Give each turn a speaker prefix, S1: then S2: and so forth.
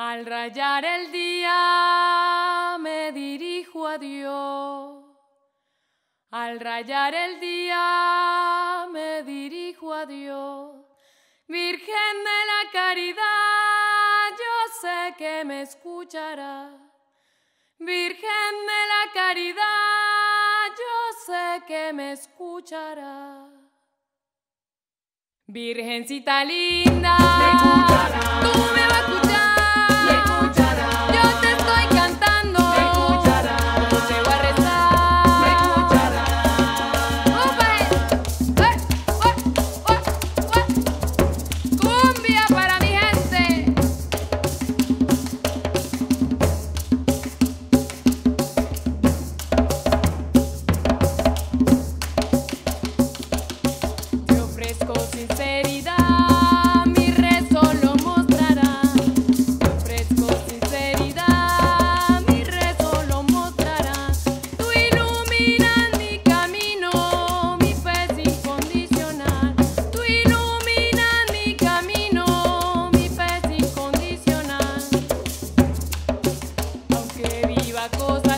S1: Al rayar el día me dirijo a Dios. Al rayar el día me dirijo a Dios. Virgen de la caridad, yo sé que me escuchará. Virgen de la caridad, yo sé que me escuchará. Virgencita linda, me vas cosa